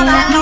Bye-bye.